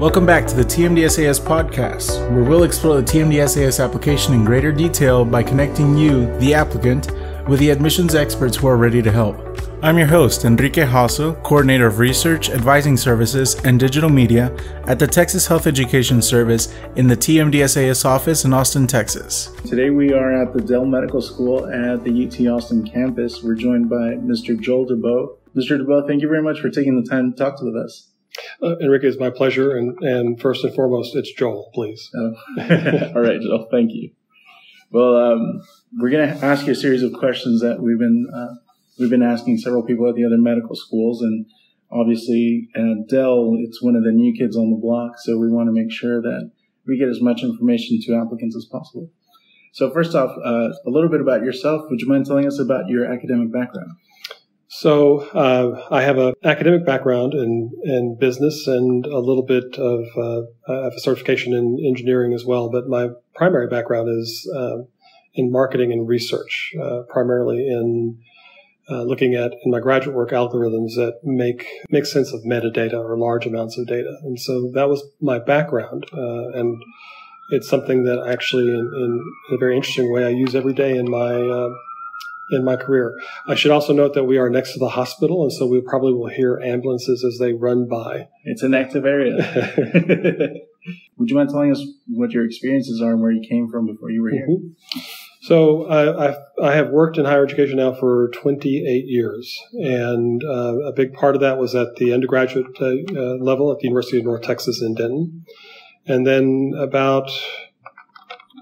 Welcome back to the TMDSAS podcast, where we'll explore the TMDSAS application in greater detail by connecting you, the applicant, with the admissions experts who are ready to help. I'm your host, Enrique Hasso, Coordinator of Research, Advising Services, and Digital Media at the Texas Health Education Service in the TMDSAS office in Austin, Texas. Today we are at the Dell Medical School at the UT Austin campus. We're joined by Mr. Joel Daboub. Mr. Daboub, thank you very much for taking the time to talk with us. Uh, Enrique, it's my pleasure. And, and first and foremost, it's Joel, please. Oh. All right, Joel, thank you. Well, um, we're going to ask you a series of questions that we've been uh, we've been asking several people at the other medical schools, and obviously at Dell, it's one of the new kids on the block, so we want to make sure that we get as much information to applicants as possible. So, first off, uh, a little bit about yourself. Would you mind telling us about your academic background? So uh, I have an academic background in, in business and a little bit of uh, I have a certification in engineering as well. But my primary background is uh, in marketing and research, uh, primarily in uh, looking at in my graduate work algorithms that make make sense of metadata or large amounts of data. And so that was my background, uh, and it's something that actually, in, in, a very interesting way, I use every day in my in my career. I should also note that we are next to the hospital, and so we probably will hear ambulances as they run by. It's an active area. Would you mind telling us what your experiences are and where you came from before you were here? Mm-hmm. So I, I, have worked in higher education now for 28 years, and uh, a big part of that was at the undergraduate uh, uh, level at the University of North Texas in Denton, and then about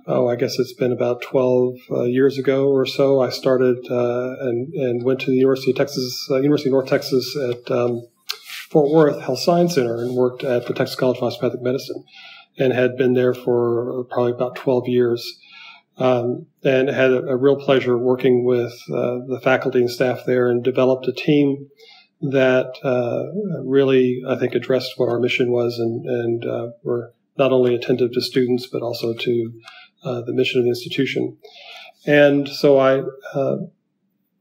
oh, I guess it's been about 12 uh, years ago or so. I started uh, and, and went to the University of Texas, uh, University of North Texas at um, Fort Worth Health Science Center and worked at the Texas College of Osteopathic Medicine and had been there for probably about 12 years. Um, and had a, a, real pleasure working with uh, the faculty and staff there and developed a team that uh, really, I think, addressed what our mission was and, and uh, were not only attentive to students, but also to uh, the mission of the institution. And so I, uh,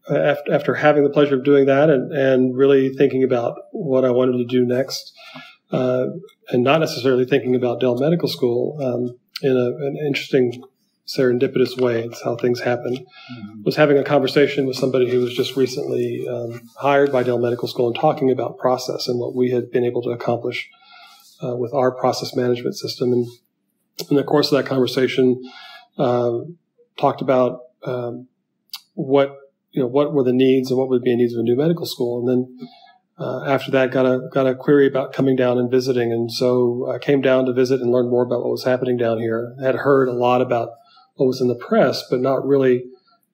after, after having the pleasure of doing that and, and really thinking about what I wanted to do next, uh, and not necessarily thinking about Dell Medical School um, in a, an interesting serendipitous way. It's how things happen. Mm-hmm. Was having a conversation with somebody who was just recently um, hired by Dell Medical School and talking about process and what we had been able to accomplish uh, with our process management system. And in the course of that conversation, um, talked about um, what you know what were the needs and what would be the needs of a new medical school, and then uh, after that got a got a query about coming down and visiting, and so I came down to visit and learn more about what was happening down here. I had heard a lot about what was in the press, but not really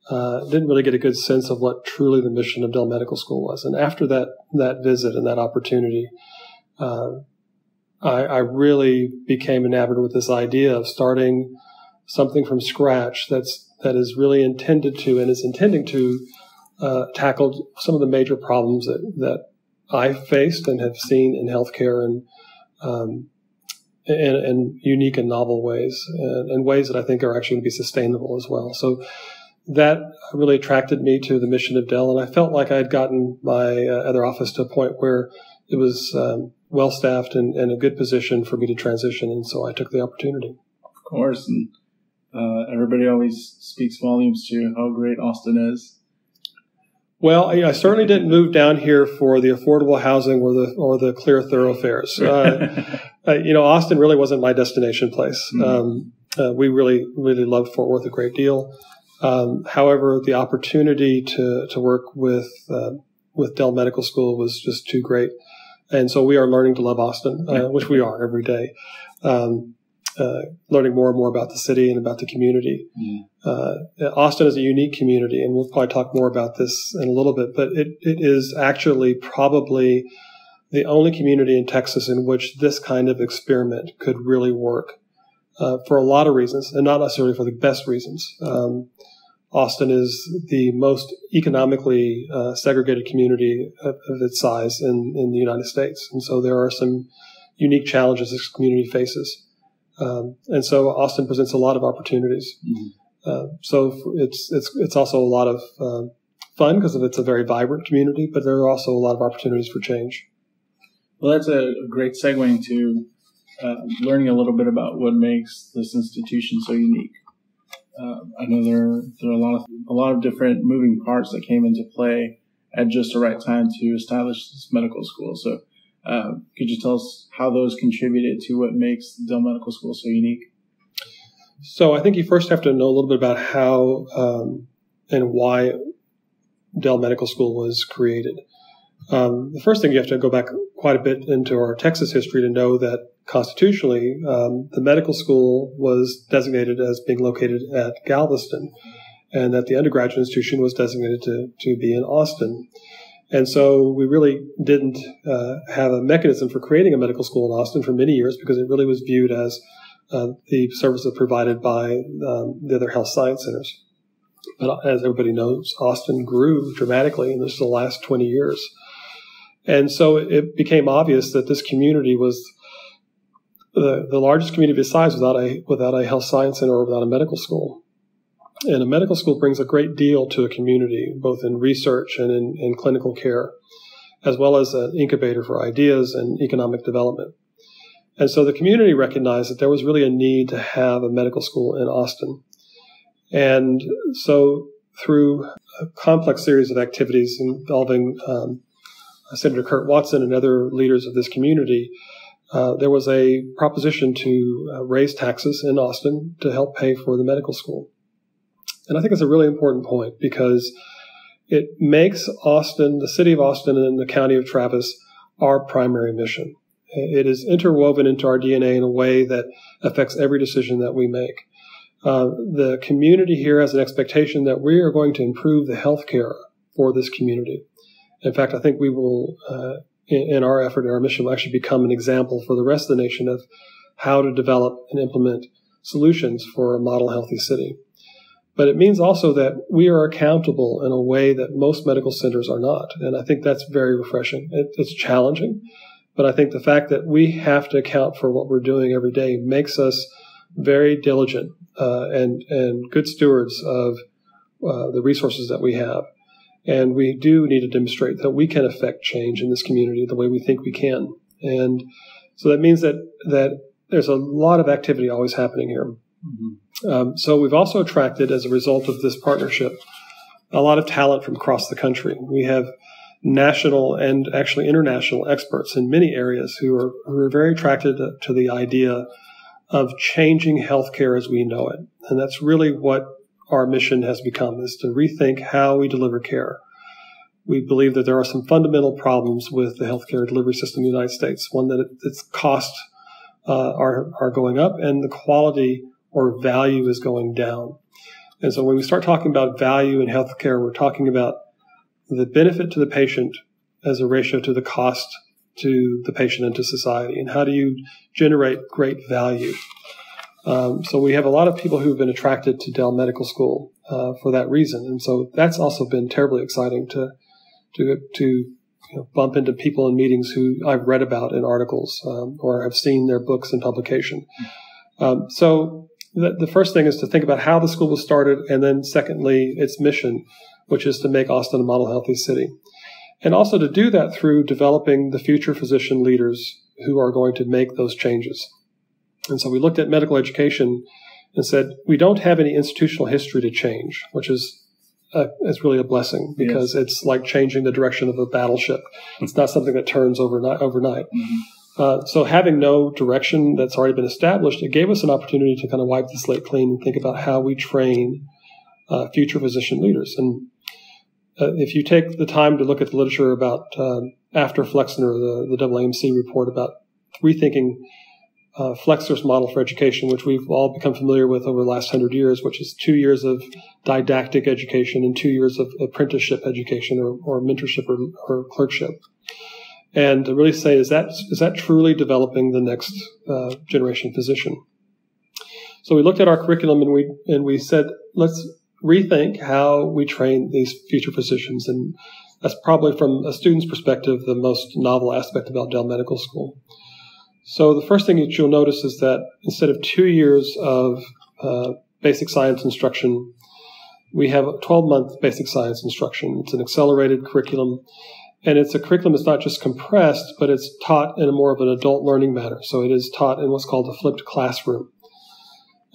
uh, didn't really get a good sense of what truly the mission of Dell Medical School was. And after that that visit and that opportunity. Uh, I, I really became enamored with this idea of starting something from scratch that's that is really intended to and is intending to uh, tackle some of the major problems that, that I've faced and have seen in healthcare and um, in, unique and novel ways and, and, ways that I think are actually going to be sustainable as well. So that really attracted me to the mission of Dell, and I felt like I had gotten my uh, other office to a point where it was um, well staffed and, and, a good position for me to transition. And so I took the opportunity. Of course. And uh, everybody always speaks volumes to how great Austin is. Well, I, I, certainly didn't move down here for the affordable housing or the or the clear thoroughfares. Uh, uh, you know, Austin really wasn't my destination place. Mm-hmm. Um, uh, we really really loved Fort Worth a great deal. Um, however, the opportunity to to work with uh, with Dell Medical School was just too great. And so we are learning to love Austin, uh, which we are every day. Um, uh, learning more and more about the city and about the community. Mm. Uh, Austin is a unique community, and we'll probably talk more about this in a little bit, but it, it is actually probably the only community in Texas in which this kind of experiment could really work uh, for a lot of reasons, and not necessarily for the best reasons. Um, Austin is the most economically uh, segregated community of, of, its size in, in the United States. And so there are some unique challenges this community faces. Um, and so Austin presents a lot of opportunities. Mm-hmm. Uh, so it's, it's, it's also a lot of uh, fun because it's a very vibrant community, but there are also a lot of opportunities for change. Well, that's a great segue into uh, learning a little bit about what makes this institution so unique. Uh, I know there there are a lot of a lot of different moving parts that came into play at just the right time to establish this medical school. So, uh, could you tell us how those contributed to what makes Dell Medical School so unique? So, I think you first have to know a little bit about how um, and why Dell Medical School was created. Um, the first thing you have to go back quite a bit into our Texas history to know that constitutionally, um, the medical school was designated as being located at Galveston, and that the undergraduate institution was designated to, to be in Austin. And so we really didn't uh, have a mechanism for creating a medical school in Austin for many years because it really was viewed as uh, the services provided by um, the other health science centers. But as everybody knows, Austin grew dramatically in the last 20 years. And so it became obvious that this community was the, the largest community of its size without a, without a health science center or without a medical school. And a medical school brings a great deal to a community, both in research and in, in clinical care, as well as an incubator for ideas and economic development. And so the community recognized that there was really a need to have a medical school in Austin. And so through a complex series of activities involving um, Senator Kirk Watson and other leaders of this community, uh, there was a proposition to uh, raise taxes in Austin to help pay for the medical school. And I think it's a really important point because it makes Austin, the city of Austin and the county of Travis, our primary mission. It is interwoven into our DNA in a way that affects every decision that we make. Uh, the community here has an expectation that we are going to improve the health care for this community. In fact, I think we will, uh, in, in, our effort and our mission, will actually become an example for the rest of the nation of how to develop and implement solutions for a model healthy city. But it means also that we are accountable in a way that most medical centers are not. And I think that's very refreshing. It, it's challenging, but I think the fact that we have to account for what we're doing every day makes us very diligent uh, and, and good stewards of uh, the resources that we have. And we do need to demonstrate that we can affect change in this community the way we think we can. And so that means that, that there's a lot of activity always happening here. Mm-hmm. Um, so we've also attracted, as a result of this partnership, a lot of talent from across the country. We have national and actually international experts in many areas who are, who are very attracted to, to the idea of changing healthcare as we know it. And that's really what our mission has become is to rethink how we deliver care. We believe that there are some fundamental problems with the healthcare delivery system in the United States. One that its costs uh, are are going up and the quality or value is going down. And so when we start talking about value in healthcare, we're talking about the benefit to the patient as a ratio to the cost to the patient and to society. And how do you generate great value? Um, so we have a lot of people who've been attracted to Dell Medical School uh, for that reason, and so that's also been terribly exciting to to to you know, bump into people in meetings who I've read about in articles um, or have seen their books in publication. Um, so the, the first thing is to think about how the school was started, and then secondly, its mission, which is to make Austin a model healthy city, and also to do that through developing the future physician leaders who are going to make those changes. And so we looked at medical education and said, we don't have any institutional history to change, which is a, is really a blessing because yes. it's like changing the direction of a battleship. It's not something that turns overnight. overnight. Mm-hmm. Uh, so having no direction that's already been established, it gave us an opportunity to kind of wipe the slate clean and think about how we train uh, future physician leaders. And uh, if you take the time to look at the literature about um, after Flexner, the, the AAMC report about rethinking uh, model for education, which we've all become familiar with over the last hundred years, which is two years of didactic education and two years of apprenticeship education or, or mentorship or, or, clerkship. And to really say, is that is that truly developing the next uh, generation physician? So we looked at our curriculum and we and we said, let's rethink how we train these future physicians, and that's probably from a student's perspective the most novel aspect about Dell Medical School. So the first thing that you'll notice is that instead of two years of uh, basic science instruction, we have a 12 month basic science instruction. It's an accelerated curriculum, And it's a curriculum that's not just compressed, but it's taught in a more of an adult learning manner. So it is taught in what's called a flipped classroom.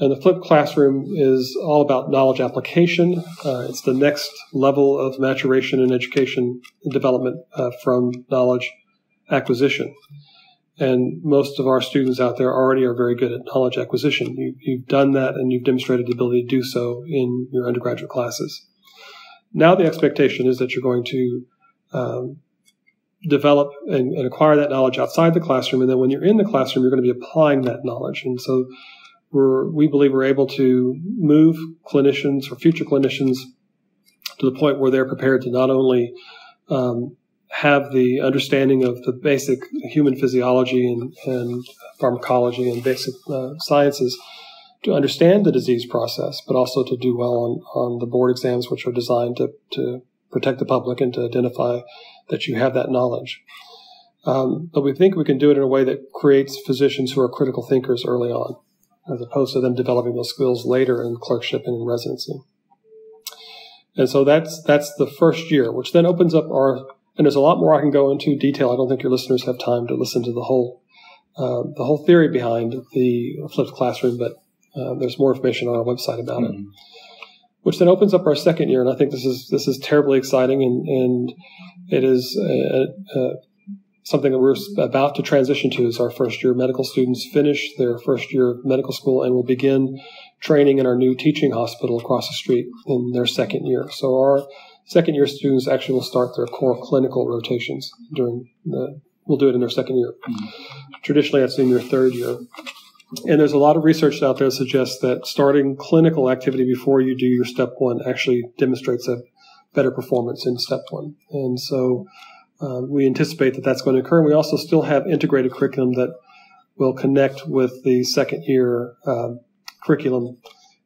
And the flipped classroom is all about knowledge application. Uh, it's the next level of maturation in education and development uh, from knowledge acquisition. And most of our students out there already are very good at knowledge acquisition. You, have done that and you've demonstrated the ability to do so in your undergraduate classes. Now the expectation is that you're going to um, develop and, and, acquire that knowledge outside the classroom. And then when you're in the classroom, you're going to be applying that knowledge. And so we believe we're able to move clinicians or future clinicians to the point where they're prepared to not only um, have the understanding of the basic human physiology and, and pharmacology and basic uh, sciences to understand the disease process, but also to do well on, on the board exams, which are designed to, to protect the public and to identify that you have that knowledge. Um, but we think we can do it in a way that creates physicians who are critical thinkers early on, as opposed to them developing those skills later in clerkship and in residency. And so that's that's the first year, which then opens up our and there's a lot more I can go into detail. I don't think your listeners have time to listen to the whole uh, the whole theory behind the flipped classroom, but uh, there's more information on our website about mm-hmm. it. Which then opens up our second year, and I think this is this is terribly exciting, and and it is uh, uh, something that we're about to transition to. Is our first year medical students finish their first year of medical school and will begin training in our new teaching hospital across the street in their second year. So our second year students actually will start their core clinical rotations during the, we'll do it in their second year. Mm-hmm. Traditionally, that's in your third year. And there's a lot of research out there that suggests that starting clinical activity before you do your step one actually demonstrates a better performance in step one. And so um, we anticipate that that's going to occur. And we also still have integrated curriculum that will connect with the second year um, curriculum.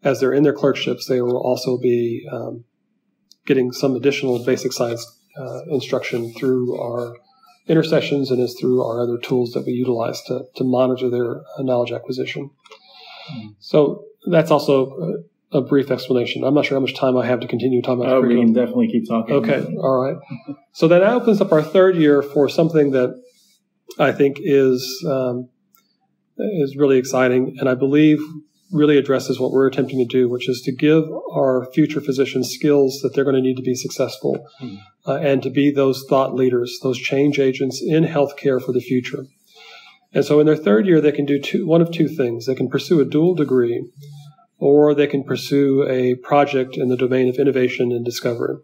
As they're in their clerkships, they will also be um, getting some additional basic science uh, instruction through our intersessions and is through our other tools that we utilize to, to monitor their uh, knowledge acquisition. Mm-hmm. So that's also a, a, brief explanation. I'm not sure how much time I have to continue talking about. Oh, we can definitely keep talking. Okay, all right. So that opens up our third year for something that I think is um, is really exciting, and I believe really addresses what we're attempting to do, which is to give our future physicians skills that they're going to need to be successful mm. uh, and to be those thought leaders, those change agents in healthcare for the future. And so in their third year, they can do two, one of two things. They can pursue a dual degree or they can pursue a project in the domain of innovation and discovery.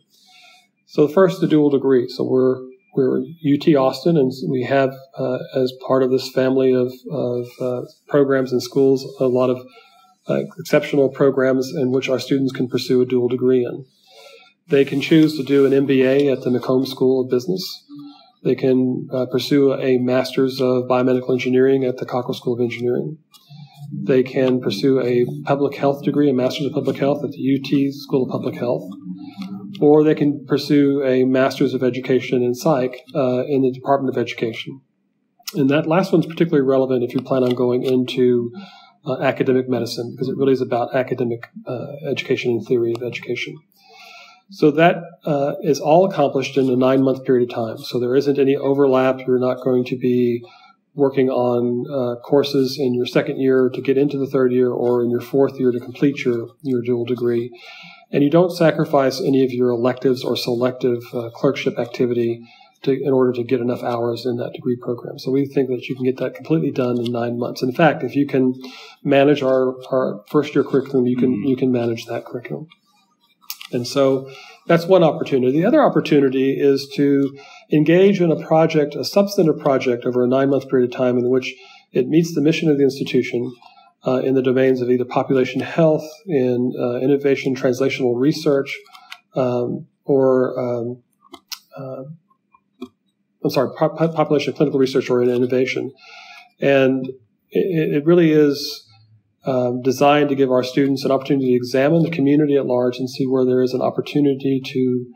So the first, the dual degree. So we're we're UT Austin, and we have, uh, as part of this family of, of uh, programs and schools, a lot of uh, exceptional programs in which our students can pursue a dual degree in. They can choose to do an MBA at the McCombs School of Business. They can uh, pursue a Master's of Biomedical Engineering at the Cockrell School of Engineering. They can pursue a public health degree, a Master's of Public Health at the UT School of Public Health. Or they can pursue a Master's of Education in Psych uh, in the Department of Education. And that last one's particularly relevant if you plan on going into uh, academic medicine because it really is about academic uh, education and theory of education. So that uh, is all accomplished in a nine month period of time. So there isn't any overlap. You're not going to be working on uh, courses in your second year to get into the third year or in your fourth year to complete your, your dual degree. And you don't sacrifice any of your electives or selective uh, clerkship activity to, in order to get enough hours in that degree program. So we think that you can get that completely done in nine months. In fact, if you can manage our, our first year curriculum, you can you can manage that curriculum. And so that's one opportunity. The other opportunity is to engage in a project, a substantive project over a nine month period of time in which it meets the mission of the institution uh, in the domains of either population health, in uh, innovation, translational research, um, or um, uh, I'm sorry, population clinical research or innovation. And it, it really is um, designed to give our students an opportunity to examine the community at large and see where there is an opportunity to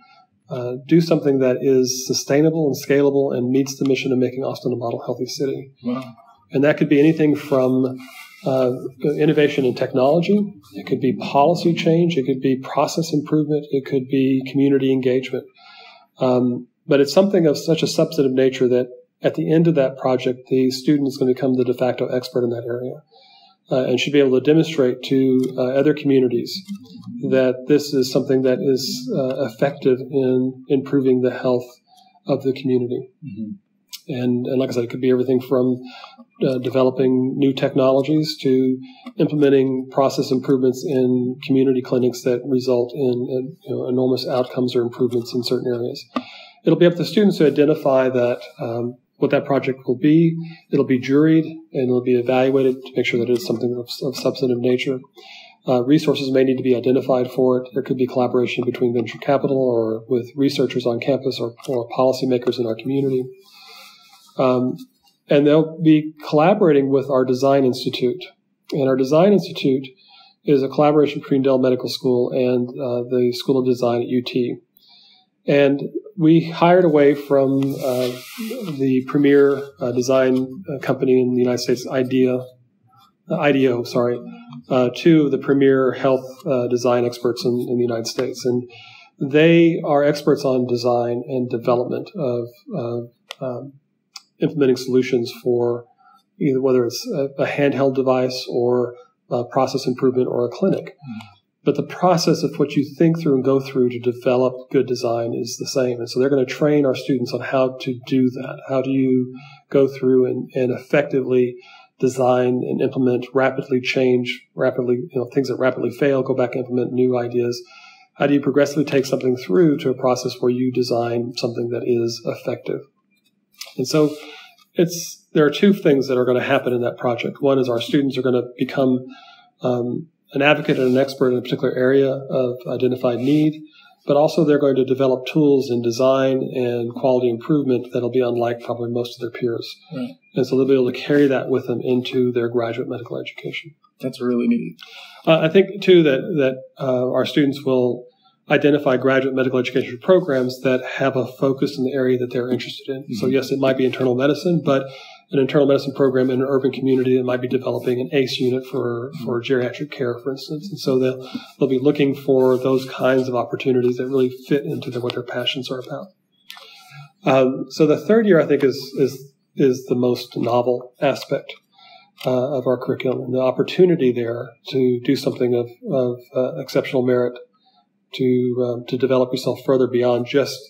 uh, do something that is sustainable and scalable and meets the mission of making Austin a model healthy city. Wow. And that could be anything from uh, innovation in technology, it could be policy change, it could be process improvement, it could be community engagement. Um, but it's something of such a substantive nature that at the end of that project, the student is going to become the de facto expert in that area. Uh, and should be able to demonstrate to uh, other communities that this is something that is uh, effective in improving the health of the community. Mm-hmm. And, and like I said, it could be everything from uh, developing new technologies to implementing process improvements in community clinics that result in you know, enormous outcomes or improvements in certain areas. It'll be up to the students to identify that um, what that project will be. It'll be juried and it'll be evaluated to make sure that it is something of, of substantive nature. Uh, resources may need to be identified for it. There could be collaboration between venture capital or with researchers on campus or, or policymakers in our community. Um, and they'll be collaborating with our Design Institute. And our Design Institute is a collaboration between Dell Medical School and uh, the School of Design at UT. And we hired away from uh, the premier uh, design uh, company in the United States, IDEA, IDEO, sorry, to the premier health design experts in, in, the United States. And they are experts on design and development of um, implementing solutions for either whether it's a, a handheld device or a process improvement or a clinic. Mm-hmm. But the process of what you think through and go through to develop good design is the same. And so they're going to train our students on how to do that. How do you go through and, and effectively design and implement rapidly change, rapidly, you know, things that rapidly fail, go back and implement new ideas. How do you progressively take something through to a process where you design something that is effective? And so it's, there are two things that are going to happen in that project. One is our students are going to become um, an advocate and an expert in a particular area of identified need, but also they're going to develop tools in design and quality improvement that'll be unlike probably most of their peers. Right. And so they'll be able to carry that with them into their graduate medical education. That's really neat. Uh, I think too that that uh, our students will identify graduate medical education programs that have a focus in the area that they're interested in. Mm-hmm. So yes, it might be internal medicine, but an internal medicine program in an urban community that might be developing an ACE unit for, for geriatric care, for instance. And so they'll, they'll be looking for those kinds of opportunities that really fit into the, what their passions are about. Um, so the third year, I think, is, is, is the most novel aspect uh, of our curriculum and the opportunity there to do something of, of uh, exceptional merit to, um, to develop yourself further beyond just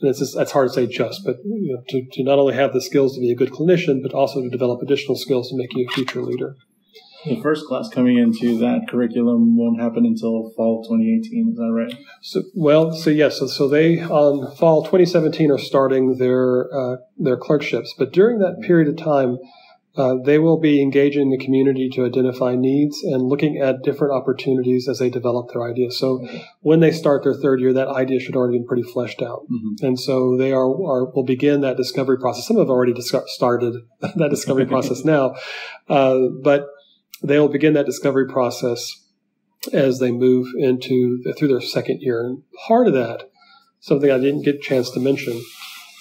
it's just, it's hard to say just, but you know, to, to not only have the skills to be a good clinician, but also to develop additional skills to make you a future leader. The first class coming into that curriculum won't happen until fall 2018. Is that right? So, well, so yes. So, so they on fall 2017 are starting their uh, their clerkships, but during that period of time, uh, they will be engaging the community to identify needs and looking at different opportunities as they develop their ideas. So mm-hmm. when they start their third year, that idea should already be pretty fleshed out. Mm-hmm. And so they are, are, will begin that discovery process. Some have already dis- started that discovery process now, uh, but they will begin that discovery process as they move into through their second year. And part of that, something I didn't get a chance to mention,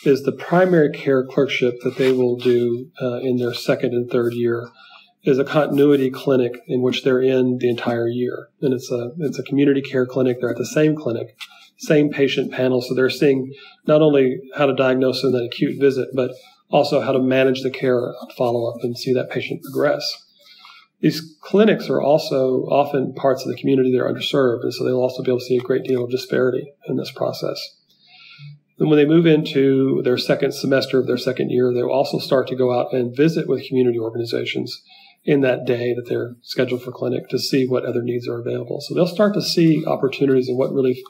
is the primary care clerkship that they will do uh, in their second and third year is a continuity clinic in which they're in the entire year. And it's a, it's a community care clinic. They're at the same clinic, same patient panel. So they're seeing not only how to diagnose in that acute visit, but also how to manage the care follow up and see that patient progress. These clinics are also often parts of the community that are underserved, and so they'll also be able to see a great deal of disparity in this process. Then when they move into their second semester of their second year, they'll also start to go out and visit with community organizations in that day that they're scheduled for clinic to see what other needs are available. So they'll start to see opportunities and what really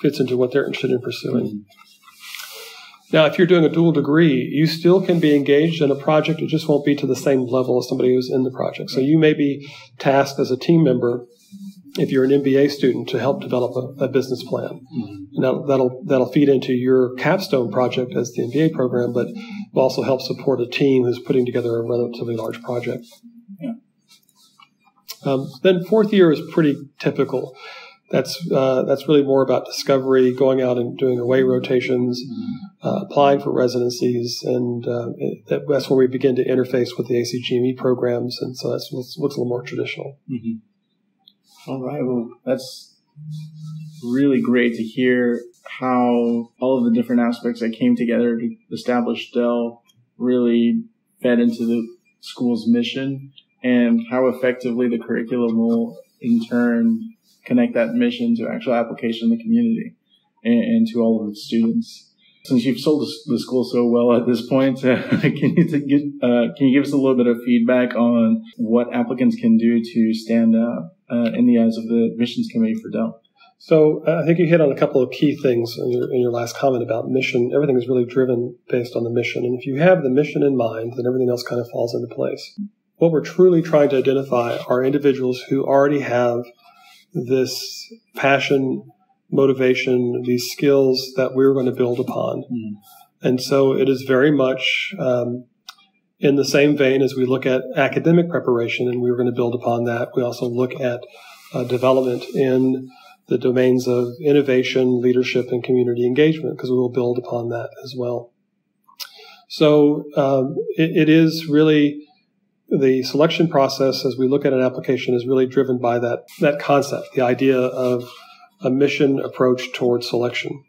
fits into what they're interested in pursuing. Mm-hmm. Now, if you're doing a dual degree, you still can be engaged in a project. It just won't be to the same level as somebody who's in the project. So you may be tasked as a team member if you're an MBA student to help develop a, a business plan. Mm-hmm. And that'll, that'll, feed into your capstone project as the MBA program, but will also help support a team who's putting together a relatively large project. Yeah. Um, then fourth year is pretty typical. That's uh, that's really more about discovery, going out and doing away rotations, mm-hmm. uh, applying for residencies, and uh, it, that's where we begin to interface with the ACGME programs, and so that looks, looks a little more traditional. Mm-hmm. All right. Well, that's really great to hear how all of the different aspects that came together to establish Dell really fed into the school's mission and how effectively the curriculum will in turn connect that mission to actual application in the community and, and to all of the students. Since you've sold the school so well at this point, uh, can you get, uh, can you give us a little bit of feedback on what applicants can do to stand out uh, in the eyes of the admissions committee for Dell? So uh, I think you hit on a couple of key things in your, in your last comment about mission. Everything is really driven based on the mission. And if you have the mission in mind, then everything else kind of falls into place. What we're truly trying to identify are individuals who already have this passion, motivation, these skills that we're going to build upon. Mm. And so it is very much um, in the same vein as we look at academic preparation, and we're going to build upon that. We also look at uh, development in the domains of innovation, leadership, and community engagement, because we will build upon that as well. So um, it, it is really the selection process as we look at an application is really driven by that that concept, the idea of a mission approach towards selection.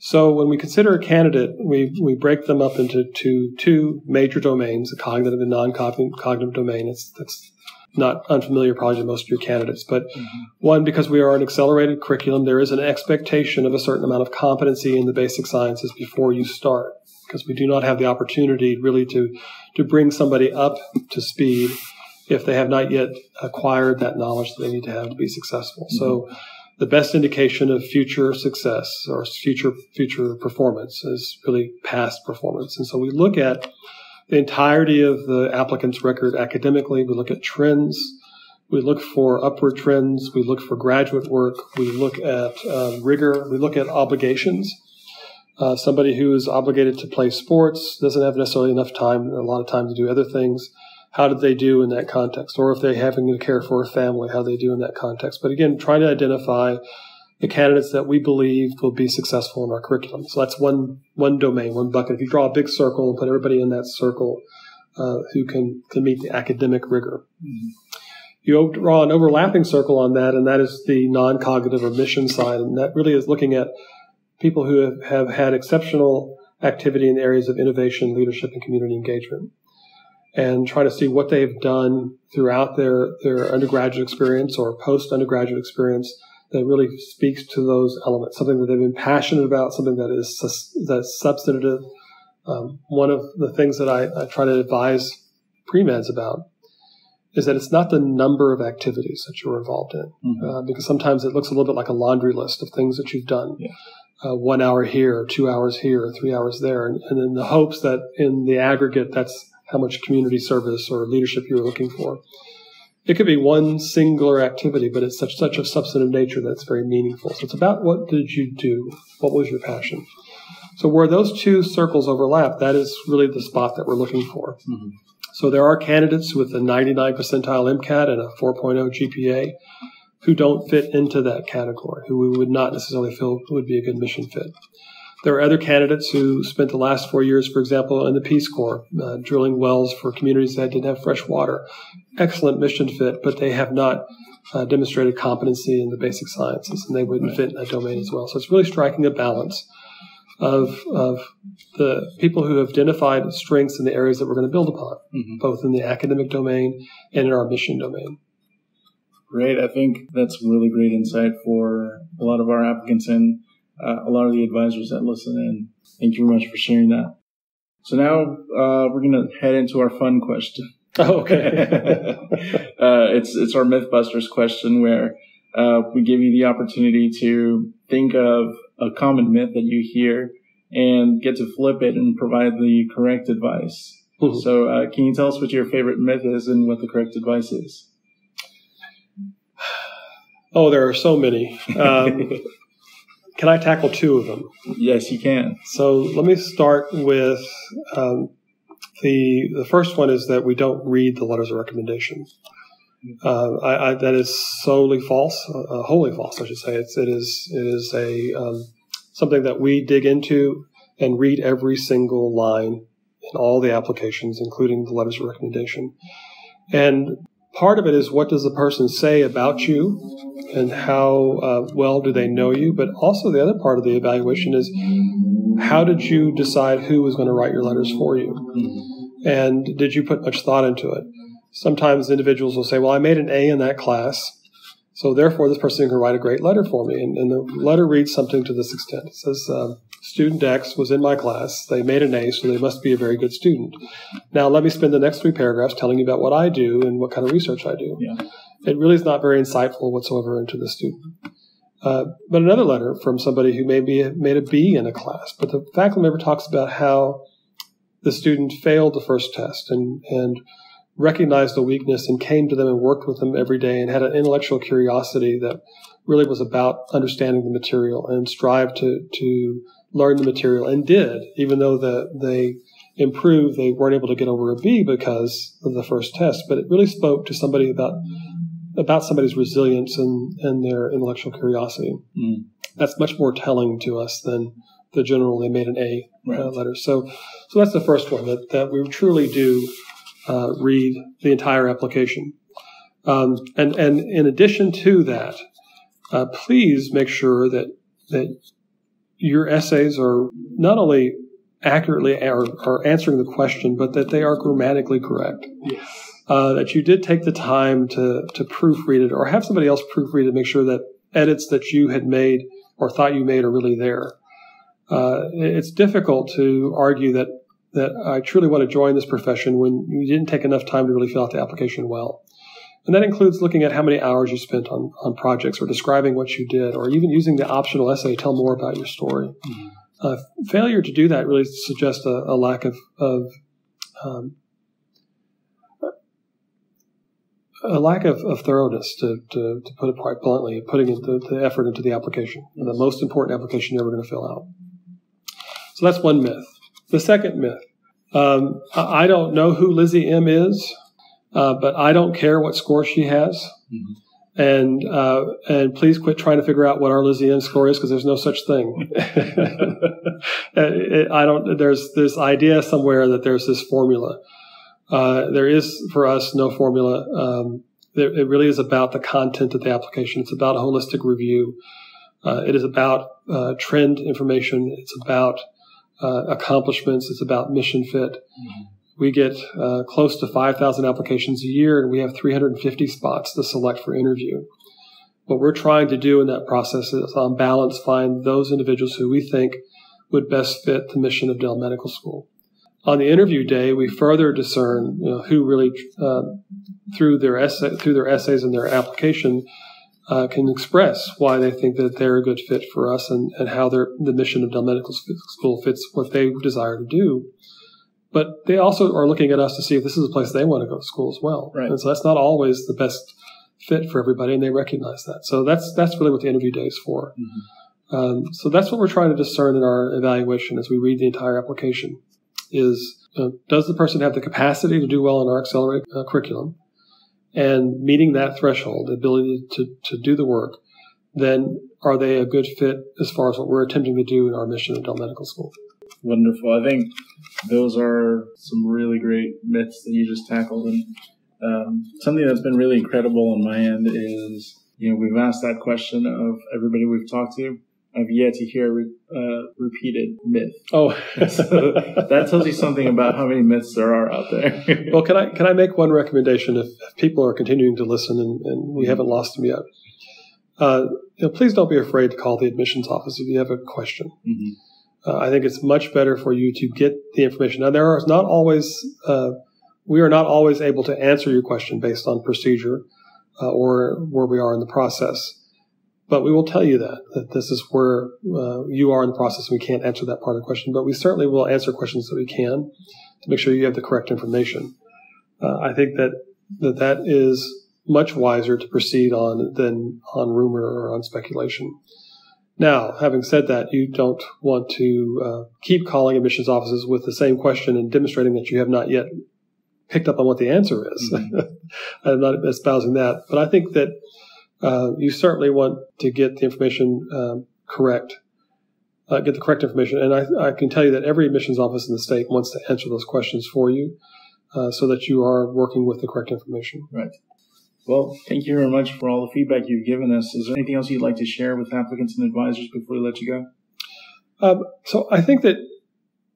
So when we consider a candidate, we, we break them up into two, two major domains, the cognitive and non-cognitive domain. It's, that's not unfamiliar probably to most of your candidates. But mm-hmm. one, because we are an accelerated curriculum, there is an expectation of a certain amount of competency in the basic sciences before you start, because we do not have the opportunity really to, to bring somebody up to speed if they have not yet acquired that knowledge that they need to have to be successful. Mm-hmm. So the best indication of future success or future future performance is really past performance. And so we look at the entirety of the applicant's record academically. We look at trends. We look for upward trends. We look for graduate work. We look at um, rigor. We look at obligations. Uh, somebody who is obligated to play sports doesn't have necessarily enough time, a lot of time to do other things. How did they do in that context? Or if they're having to care for a family, how they do in that context. But again, trying to identify the candidates that we believe will be successful in our curriculum. So that's one one domain, one bucket. If you draw a big circle and put everybody in that circle uh, who can can meet the academic rigor. Mm-hmm. You draw an overlapping circle on that, and that is the non-cognitive or mission side, and that really is looking at people who have, have had exceptional activity in the areas of innovation, leadership, and community engagement, and try to see what they've done throughout their their undergraduate experience or post undergraduate experience that really speaks to those elements, something that they've been passionate about, something that is that's substantive. Um, one of the things that I, I try to advise pre-meds about is that it's not the number of activities that you're involved in, mm-hmm. uh, because sometimes it looks a little bit like a laundry list of things that you've done. Yeah. Uh, one hour here, two hours here, three hours there, and, and in the hopes that in the aggregate, that's how much community service or leadership you're looking for. It could be one singular activity, but it's such such a substantive nature that it's very meaningful. So it's about what did you do? What was your passion? So where those two circles overlap, that is really the spot that we're looking for. Mm-hmm. So there are candidates with a 99 percentile MCAT and a 4.0 GPA who don't fit into that category, who we would not necessarily feel would be a good mission fit. There are other candidates who spent the last four years, for example, in the Peace Corps, uh, drilling wells for communities that didn't have fresh water. Excellent mission fit, but they have not uh, demonstrated competency in the basic sciences, and they wouldn't fit in that domain as well. So it's really striking a balance of, of the people who have identified strengths in the areas that we're going to build upon, mm-hmm. both in the academic domain and in our mission domain. Great. I think that's really great insight for a lot of our applicants and uh, a lot of the advisors that listen in. Thank you very much for sharing that. So now uh, we're going to head into our fun question. Oh, okay. uh, it's it's our MythBusters question where uh, we give you the opportunity to think of a common myth that you hear and get to flip it and provide the correct advice. Mm-hmm. So, uh, can you tell us what your favorite myth is and what the correct advice is? Oh, there are so many. Um, Can I tackle two of them? Yes, you can. So let me start with um, the the first one is that we don't read the letters of recommendation. Uh, I, I, that is solely false, uh, uh, wholly false, I should say. It's, it is it is a um, something that we dig into and read every single line in all the applications, including the letters of recommendation. And part of it is what does the person say about you and how uh, well do they know you? But also, the other part of the evaluation is how did you decide who was going to write your letters for you? Mm-hmm. And did you put much thought into it? Sometimes individuals will say, Well, I made an A in that class. So therefore, this person can write a great letter for me. And, and the letter reads something to this extent. It says, uh, student X was in my class. They made an A, so they must be a very good student. Now, let me spend the next three paragraphs telling you about what I do and what kind of research I do. Yeah. It really is not very insightful whatsoever into the student. Uh, but another letter from somebody who maybe made a B in a class, but the faculty member talks about how the student failed the first test and, and recognized the weakness and came to them and worked with them every day and had an intellectual curiosity that really was about understanding the material and strive to, to learn the material and did, even though the, they improved, they weren't able to get over a B because of the first test. But it really spoke to somebody about about somebody's resilience and, and their intellectual curiosity. Mm. That's much more telling to us than the general they made an A uh, right. uh, letter. So, so that's the first one that, that we truly do uh, read the entire application. Um, and and in addition to that, uh, please make sure that that your essays are not only accurately are, are answering the question, but that they are grammatically correct. Yes. Uh, that you did take the time to, to proofread it or have somebody else proofread it, to make sure that edits that you had made or thought you made are really there. Uh, it's difficult to argue that, that I truly want to join this profession when you didn't take enough time to really fill out the application well. And that includes looking at how many hours you spent on, on projects or describing what you did or even using the optional essay to tell more about your story. Mm-hmm. Uh, failure to do that really suggests a, a lack of, of um, a lack of, of thoroughness, to, to, to, put it quite bluntly, putting the, the, effort into the application, the most important application you're ever going to fill out. So that's one myth. The second myth um, I don't know who Lizzie M is, uh, but I don't care what score she has. Mm-hmm. And uh, and please quit trying to figure out what our Lizzie M score is because there's no such thing. I don't. There's this idea somewhere that there's this formula. Uh, there is for us no formula. Um, there, it really is about the content of the application. It's about a holistic review. Uh, it is about uh, trend information. It's about uh, accomplishments. It's about mission fit. Mm-hmm. We get uh, close to 5,000 applications a year, and we have 350 spots to select for interview. What we're trying to do in that process is, on balance, find those individuals who we think would best fit the mission of Dell Medical School on the interview day, we further discern you know, who really, uh, through their essay, through their essays and their application, uh, can express why they think that they're a good fit for us and, and how their the mission of Dell Medical School fits what they desire to do. But they also are looking at us to see if this is a place they want to go to school as well. Right. And so that's not always the best fit for everybody, and they recognize that. So that's that's really what the interview day is for. Mm-hmm. Um, so that's what we're trying to discern in our evaluation as we read the entire application is uh, does the person have the capacity to do well in our accelerate uh, curriculum and meeting that threshold, the ability to, to do the work, then are they a good fit as far as what we're attempting to do in our mission at Dell Medical School? Wonderful. I think those are some really great myths that you just tackled. And um, something that's been really incredible on my end is, you know, we've asked that question of everybody we've talked to I've yet to hear a uh, repeated myth. Oh, so that tells you something about how many myths there are out there. well, can I can I make one recommendation if, if people are continuing to listen and, and we haven't lost them yet? Uh, you know, please don't be afraid to call the admissions office if you have a question. Mm-hmm. Uh, I think it's much better for you to get the information. Now, there are not always uh, we are not always able to answer your question based on procedure uh, or where we are in the process. But we will tell you that, that this is where uh, you are in the process. And we can't answer that part of the question, but we certainly will answer questions that we can to make sure you have the correct information. Uh, I think that, that that is much wiser to proceed on than on rumor or on speculation. Now, having said that, you don't want to uh, keep calling admissions offices with the same question and demonstrating that you have not yet picked up on what the answer is. Mm-hmm. I'm not espousing that, but I think that uh, you certainly want to get the information um, correct, uh, get the correct information. And I, I, can tell you that every admissions office in the state wants to answer those questions for you uh, so that you are working with the correct information. Right. Well, thank you very much for all the feedback you've given us. Is there anything else you'd like to share with applicants and advisors before we let you go? Um, so I think that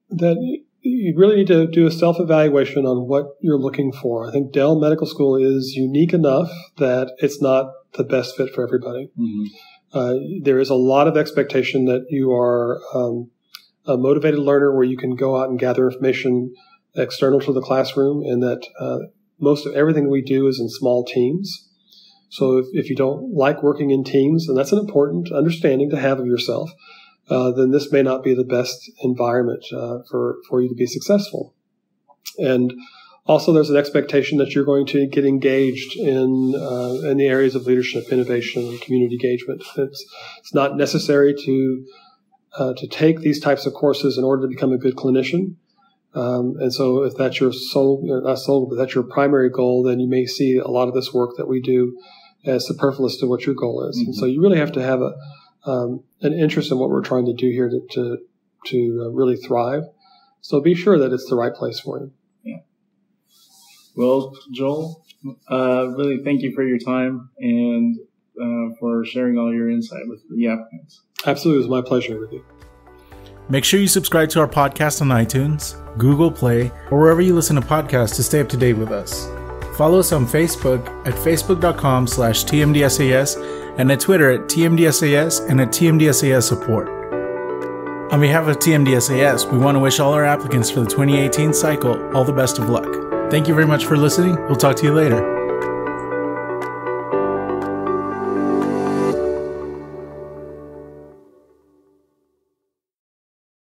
that you really need to do a self evaluation on what you're looking for. I think Dell Medical School is unique enough that it's not the best fit for everybody. Mm-hmm. Uh, there is a lot of expectation that you are um, a motivated learner where you can go out and gather information external to the classroom, and that uh, most of everything we do is in small teams. So if, if, you don't like working in teams, and that's an important understanding to have of yourself, uh, then this may not be the best environment uh, for for you to be successful. And also, there's an expectation that you're going to get engaged in uh, in the areas of leadership, innovation, and community engagement. It's it's not necessary to uh, to take these types of courses in order to become a good clinician. Um, and so, if that's your sole, not sole, but that's your primary goal, then you may see a lot of this work that we do as superfluous to what your goal is. Mm-hmm. And so, you really have to have a um, an interest in what we're trying to do here to to, to uh, really thrive. So, be sure that it's the right place for you. Yeah. Well, Joel, uh, really thank you for your time and uh, for sharing all your insight with the applicants. Absolutely, it was my pleasure with you. Make sure you subscribe to our podcast on iTunes, Google Play, or wherever you listen to podcasts to stay up to date with us. Follow us on Facebook at facebook.com slash tmdsas and at Twitter at tmdsas and at tmdsas support. On behalf of TMDSAS, we want to wish all our applicants for the 2018 cycle all the best of luck. Thank you very much for listening. We'll talk to you later.